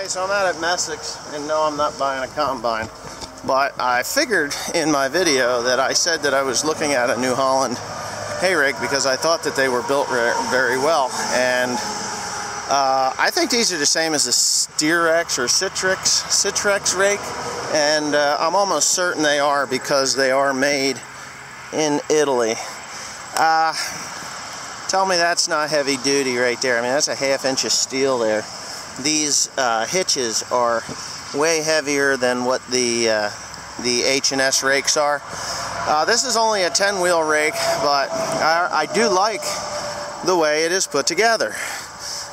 Okay, so I'm out at Messick's, and no, I'm not buying a combine. But I figured in my video that I said that I was looking at a New Holland hay rake because I thought that they were built very well. And uh, I think these are the same as the Steerex or Sitrex, Sitrex rake. And uh, I'm almost certain they are because they are made in Italy. Uh, tell me that's not heavy duty right there. I mean, that's a half inch of steel there these uh, hitches are way heavier than what the uh, the H&S rakes are. Uh, this is only a 10 wheel rake, but I, I do like the way it is put together.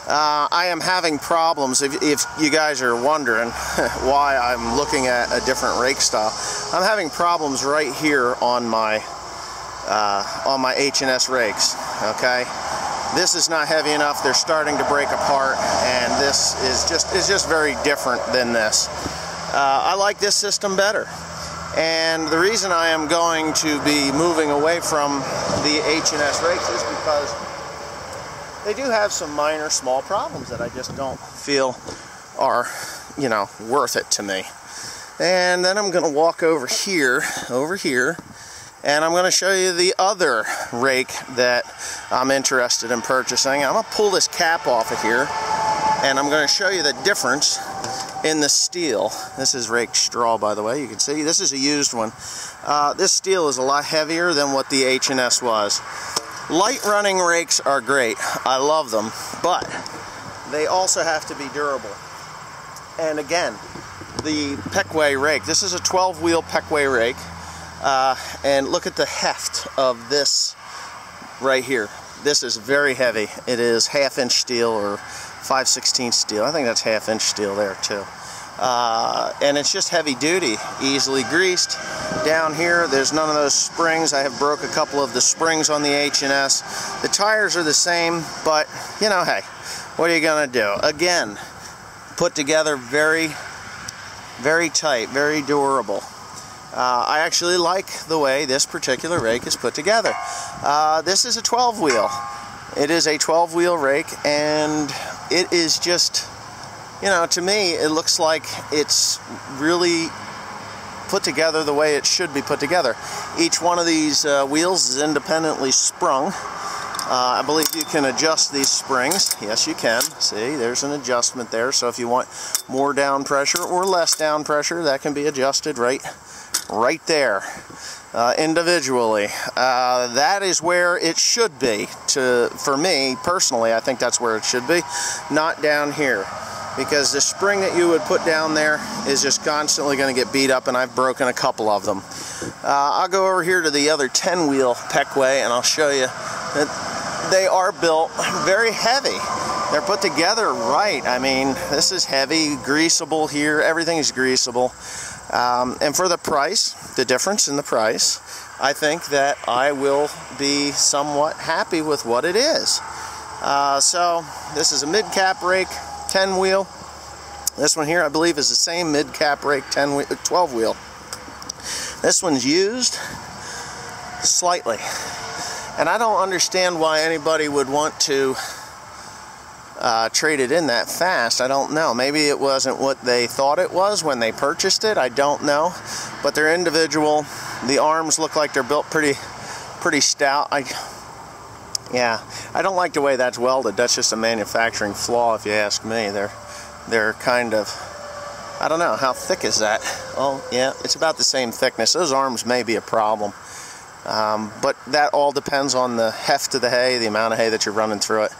Uh, I am having problems, if, if, you guys are wondering why I'm looking at a different rake style, I'm having problems right here on my uh, on my H&S rakes, okay? This is not heavy enough. They're starting to break apart, and this is just is just very different than this. Uh, I like this system better. And the reason I am going to be moving away from the H&S rakes is because they do have some minor small problems that I just don't feel are, you know, worth it to me. And then I'm going to walk over here, over here, and I'm going to show you the other rake that I'm interested in purchasing. I'm going to pull this cap off of here and I'm going to show you the difference in the steel. This is rake straw by the way, you can see this is a used one. Uh, this steel is a lot heavier than what the H&S was. Light running rakes are great, I love them, but they also have to be durable. And again, the Pequea rake, this is a 12 wheel Pequea rake. Uh, and look at the heft of this right here. This is very heavy. It is half inch steel or 5 16 steel. I think that's half inch steel there too. Uh, and it's just heavy duty, easily greased. Down here, there's none of those springs. I have broke a couple of the springs on the H&S. The tires are the same, but you know, hey, what are you gonna do? Again, put together very, very tight, very durable. Uh, I actually like the way this particular rake is put together. Uh, this is a 12 wheel. It is a 12 wheel rake and it is just, you know, to me it looks like it's really put together the way it should be put together. Each one of these uh, wheels is independently sprung. Uh, I believe you can adjust these springs. Yes, you can. See, there's an adjustment there. So if you want more down pressure or less down pressure, that can be adjusted right right there uh, individually. Uh, that is where it should be. To For me, personally, I think that's where it should be, not down here. Because the spring that you would put down there is just constantly going to get beat up, and I've broken a couple of them. Uh, I'll go over here to the other 10-wheel Pequea, and I'll show you that they are built very heavy. They're put together right. I mean, this is heavy, greasable here. Everything is greasable. Um, and for the price, the difference in the price, I think that I will be somewhat happy with what it is. Uh, so this is a mid-cap rake, 10 wheel. This one here I believe is the same mid-cap rake 10 wheel, 12 wheel. This one's used slightly. And I don't understand why anybody would want to uh, traded in that fast. I don't know. Maybe it wasn't what they thought it was when they purchased it. I don't know. But they're individual. The arms look like they're built pretty, pretty stout. I, yeah, I don't like the way that's welded. That's just a manufacturing flaw, if you ask me. They're, they're kind of, I don't know, how thick is that? Oh, yeah, it's about the same thickness. Those arms may be a problem. Um, but that all depends on the heft of the hay, the amount of hay that you're running through it.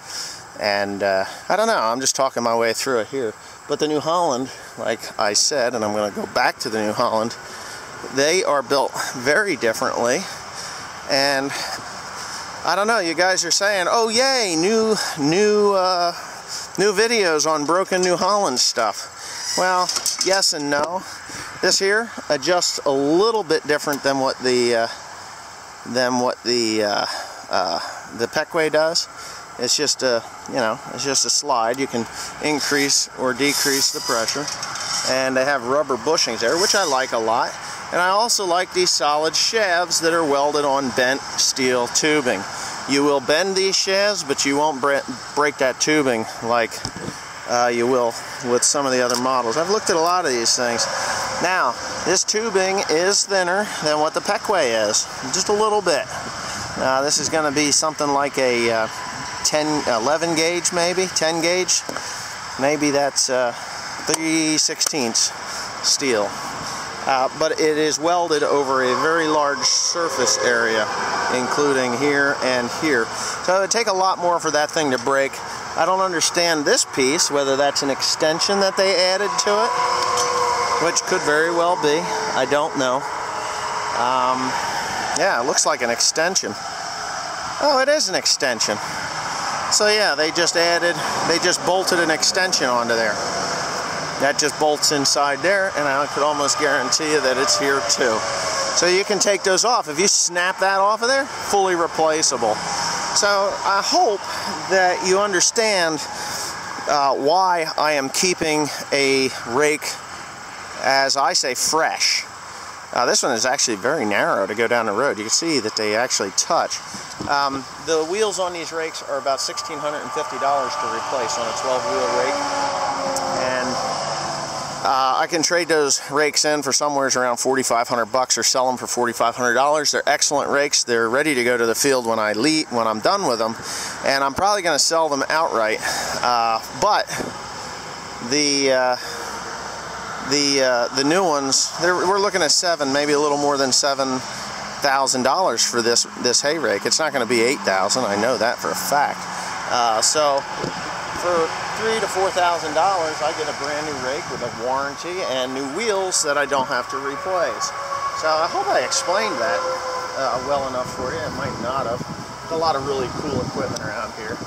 And uh, I don't know, I'm just talking my way through it here. But the New Holland, like I said, and I'm going to go back to the New Holland, they are built very differently. And I don't know, you guys are saying, oh yay, new, new, uh, new videos on broken New Holland stuff. Well, yes and no. This here adjusts a little bit different than what the, uh, than what the, uh, uh, the Pequea does. It's just a, you know, it's just a slide. You can increase or decrease the pressure. And they have rubber bushings there, which I like a lot. And I also like these solid shafts that are welded on bent steel tubing. You will bend these shafts, but you won't break that tubing like uh, you will with some of the other models. I've looked at a lot of these things. Now, this tubing is thinner than what the Pequea is, just a little bit. Uh, this is going to be something like a uh, 10, 11 gauge maybe, 10 gauge. Maybe that's uh, 3 16ths steel. Uh, but it is welded over a very large surface area, including here and here. So it would take a lot more for that thing to break. I don't understand this piece, whether that's an extension that they added to it, which could very well be. I don't know. Um, yeah, it looks like an extension. Oh, it is an extension. So yeah, they just added, they just bolted an extension onto there. That just bolts inside there, and I could almost guarantee you that it's here too. So you can take those off. If you snap that off of there, fully replaceable. So I hope that you understand uh, why I am keeping a rake, as I say, fresh. Uh, this one is actually very narrow to go down the road. You can see that they actually touch. Um, the wheels on these rakes are about $1,650 to replace on a 12-wheel rake. And uh, I can trade those rakes in for somewhere around 4,500 bucks or sell them for $4,500. They're excellent rakes. They're ready to go to the field when I leave, when I'm done with them, and I'm probably going to sell them outright. Uh, but the uh, the uh, the new ones, we're looking at seven, maybe a little more than seven thousand dollars for this this hay rake. It's not going to be eight thousand. I know that for a fact. Uh, so for three to four thousand dollars, I get a brand new rake with a warranty and new wheels that I don't have to replace. So I hope I explained that uh, well enough for you. It might not have. There's a lot of really cool equipment around here.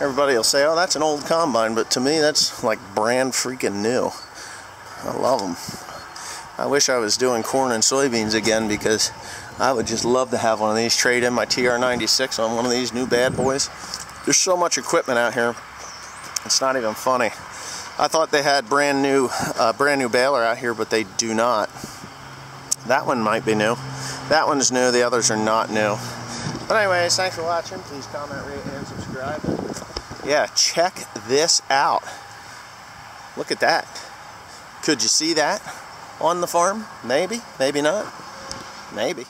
Everybody will say, "Oh, that's an old combine," but to me, that's like brand freaking new. I love them. I wish I was doing corn and soybeans again because I would just love to have one of these. Trade in my TR96 on one of these new bad boys. There's so much equipment out here. It's not even funny. I thought they had brand new, uh, brand new baler out here, but they do not. That one might be new. That one's new. The others are not new. But anyways, thanks for watching. Please comment, rate, and subscribe. Yeah, check this out. Look at that. Could you see that on the farm? Maybe, maybe not. Maybe.